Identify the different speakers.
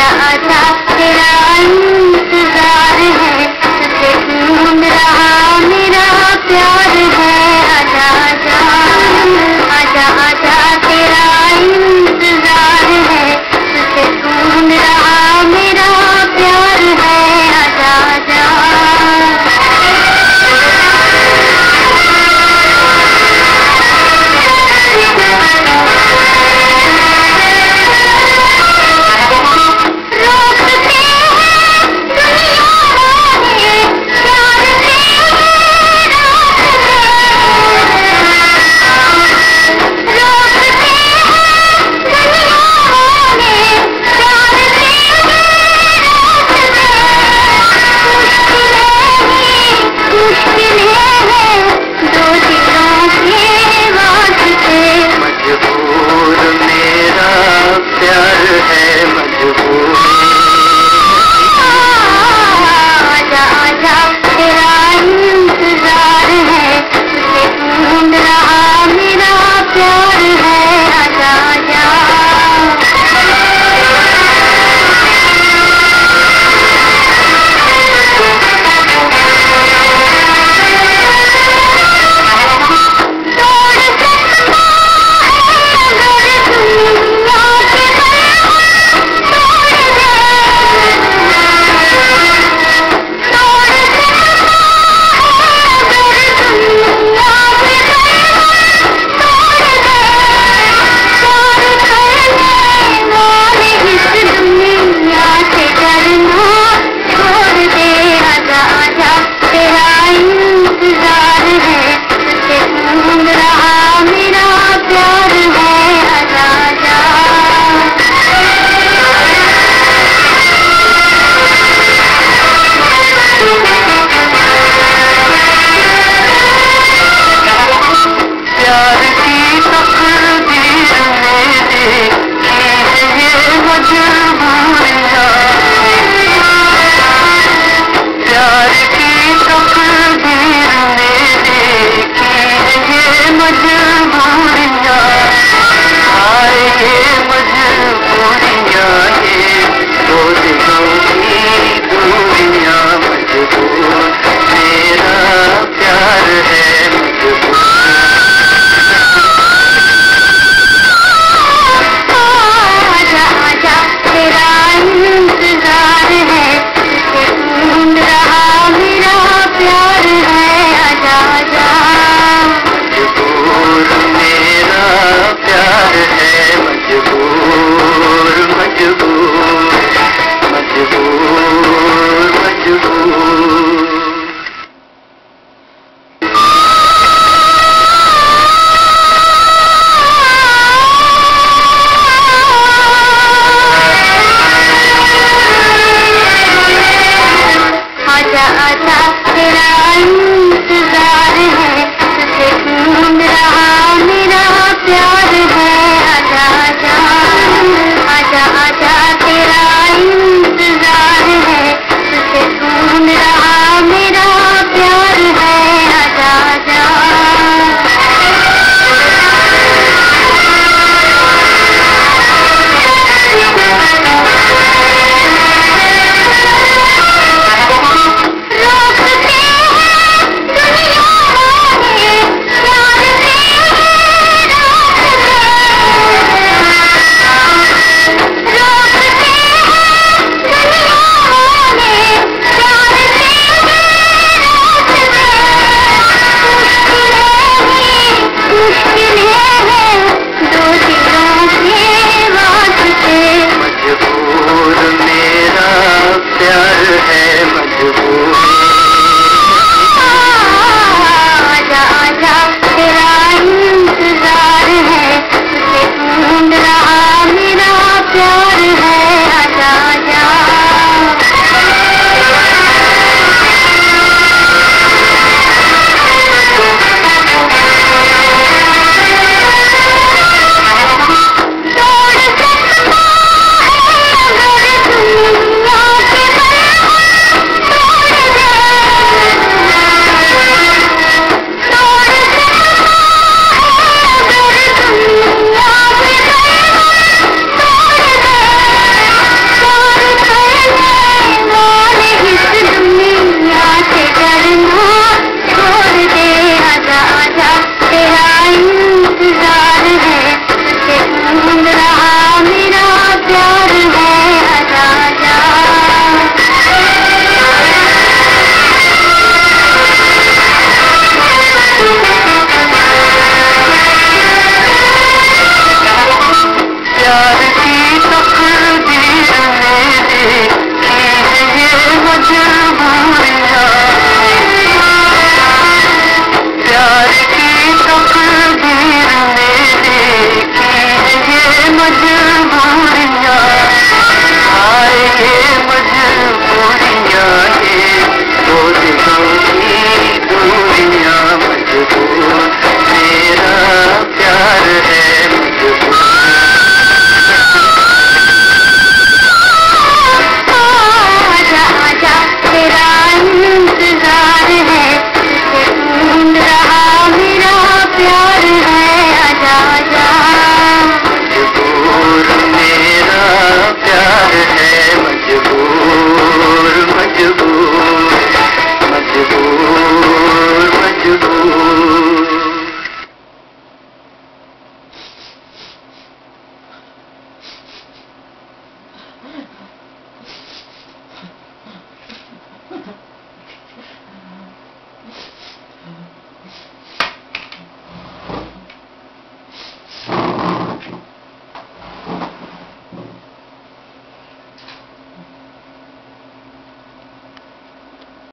Speaker 1: da da
Speaker 2: मजबूरी।